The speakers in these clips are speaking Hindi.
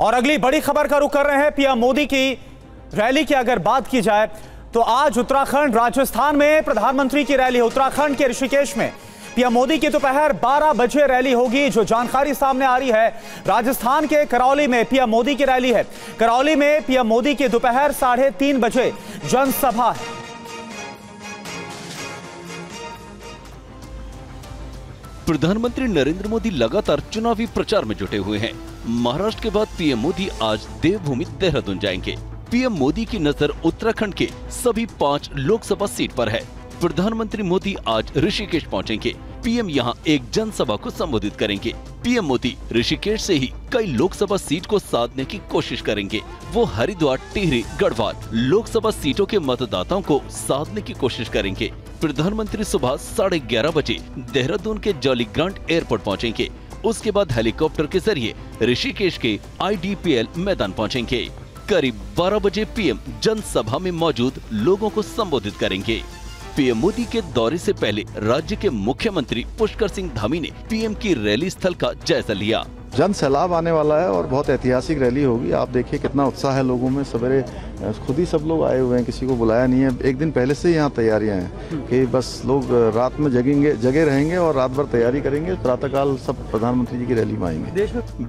और अगली बड़ी खबर का रुख कर रहे हैं पीएम मोदी की रैली की अगर बात की जाए तो आज उत्तराखंड राजस्थान में प्रधानमंत्री की रैली, उत्तराखंड के ऋषिकेश में। पीएम मोदी की दोपहर तो 12 बजे रैली होगी, जो जानकारी सामने आ रही है। राजस्थान के करौली में पीएम मोदी की रैली है। करौली में पीएम मोदी की दोपहर साढ़े तीन बजे जनसभा है। प्रधानमंत्री नरेंद्र मोदी लगातार चुनावी प्रचार में जुटे हुए हैं। महाराष्ट्र के बाद पीएम मोदी आज देवभूमि देहरादून जाएँगे। पीएम मोदी की नज़र उत्तराखंड के सभी पाँच लोकसभा सीट पर है। प्रधानमंत्री मोदी आज ऋषिकेश पहुँचेंगे। पीएम यहाँ एक जनसभा को संबोधित करेंगे। पीएम मोदी ऋषिकेश से ही कई लोकसभा सीट को साधने की कोशिश करेंगे। वो हरिद्वार, टिहरी, गढ़वाल लोकसभा सीटों के मतदाताओं को साधने की कोशिश करेंगे। प्रधानमंत्री सुबह साढ़े ग्यारह बजे देहरादून के जॉली ग्रांट एयरपोर्ट पहुँचेंगे। उसके बाद हेलीकॉप्टर के ज़रिए ऋषिकेश के आईडीपीएल मैदान पहुँचेंगे। करीब 12 बजे पीएम जनसभा में मौजूद लोगों को संबोधित करेंगे। पीएम मोदी के दौरे से पहले राज्य के मुख्यमंत्री पुष्कर सिंह धामी ने पीएम की रैली स्थल का जायजा लिया। जन सैलाब आने वाला है और बहुत ऐतिहासिक रैली होगी। आप देखिए कितना उत्साह है लोगों में। सवेरे खुद ही सब लोग आए हुए हैं, किसी को बुलाया नहीं है। एक दिन पहले से ही यहाँ तैयारियाँ हैं कि बस लोग रात में जगेंगे, जगे रहेंगे और रात भर तैयारी करेंगे। प्रातःकाल सब प्रधानमंत्री जी की रैली में आएँगे।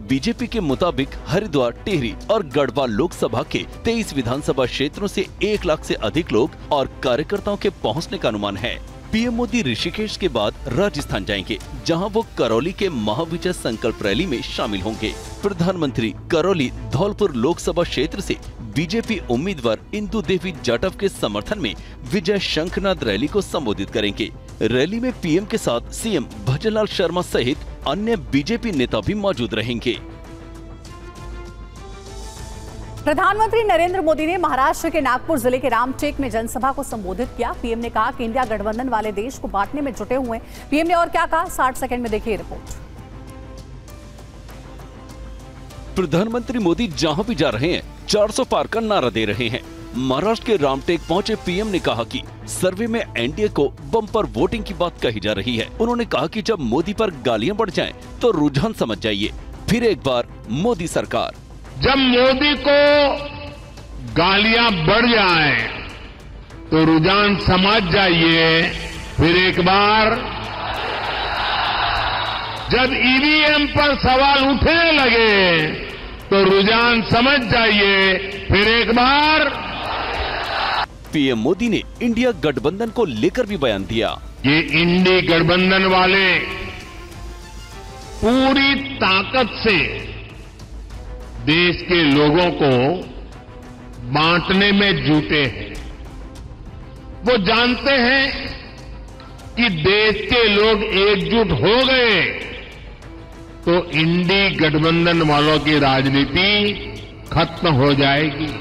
बीजेपी के मुताबिक हरिद्वार, टिहरी और गढ़वा लोकसभा के 23 विधानसभा क्षेत्रों ऐसी एक लाख ऐसी अधिक लोग और कार्यकर्ताओं के पहुँचने का अनुमान है। पीएम मोदी ऋषिकेश के बाद राजस्थान जाएँगे, जहाँ वो करौली के महाविजय संकल्प रैली में शामिल होंगे। प्रधानमंत्री करौली धौलपुर लोकसभा क्षेत्र से बीजेपी उम्मीदवार इंदु देवी जाटव के समर्थन में विजय शंखनाथ रैली को संबोधित करेंगे। रैली में पीएम के साथ सीएम भजनलाल शर्मा सहित अन्य बीजेपी नेता भी मौजूद रहेंगे। प्रधानमंत्री नरेंद्र मोदी ने महाराष्ट्र के नागपुर ज़िले के रामटेक में जनसभा को संबोधित किया। पीएम ने कहा कि इंडिया गठबंधन वाले देश को बांटने में जुटे हुए पीएम ने और क्या कहा? 60 सेकंड में देखिए रिपोर्ट। प्रधानमंत्री मोदी जहाँ भी जा रहे हैं 400 पार का नारा दे रहे हैं। महाराष्ट्र के रामटेक पहुँचे, पीएम ने कहा कि सर्वे में एनडीए को बम्पर वोटिंग की बात कही जा रही है। उन्होंने कहा कि जब मोदी पर गालियाँ बढ़ जाएँ तो रुझान समझ जाइए। फिर एक बार मोदी सरकार। जब मोदी को गालियाँ बढ़ जाए तो रुझान समझ जाइए। फिर एक बार जब ईवीएम पर सवाल उठने लगे तो रुझान समझ जाइए। फिर एक बार पीएम मोदी ने इंडिया गठबंधन को लेकर भी बयान दिया। ये इंडी गठबंधन वाले पूरी ताकत से देश के लोगों को बांटने में जुटे हैं। वो जानते हैं कि देश के लोग एकजुट हो गए तो इंडी गठबंधन वालों की राजनीति खत्म हो जाएगी।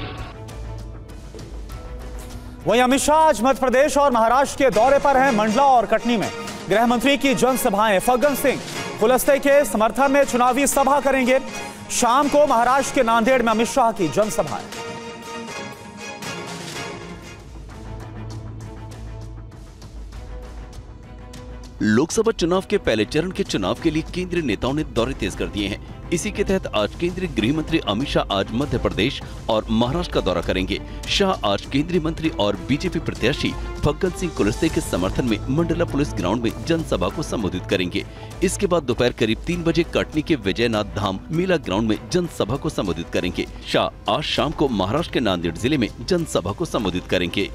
वहीं अमित शाह आज मध्य प्रदेश और महाराष्ट्र के दौरे पर हैं मंडला और कटनी में। गृह मंत्री की जनसभाएँ, फग्गन सिंह खुलस्ते के समर्थन में चुनावी सभा करेंगे। शाम को महाराष्ट्र के नांदेड़ में अमित शाह की जनसभाएँ लोकसभा चुनाव के पहले चरण के चुनाव के लिए केंद्रीय नेताओं ने दौरे तेज कर दिए हैं। इसी के तहत आज केंद्रीय गृह मंत्री अमित शाह, आज मध्य प्रदेश और महाराष्ट्र का दौरा करेंगे। शाह आज केंद्रीय मंत्री और बीजेपी प्रत्याशी फग्गन सिंह कुलस्ते के समर्थन में मंडला पुलिस ग्राउंड में जनसभा को संबोधित करेंगे। इसके बाद दोपहर करीब तीन बजे कटनी के विजयनाथ धाम मेला ग्राउंड में जनसभा को संबोधित करेंगे। शाह आज शाम को महाराष्ट्र के नांदेड़ ज़िले में जनसभा को संबोधित करेंगे।